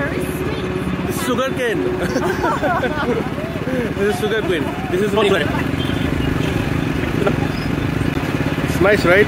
very sweet. This is sugar cane. this is sugar cane. This is not It's nice, right?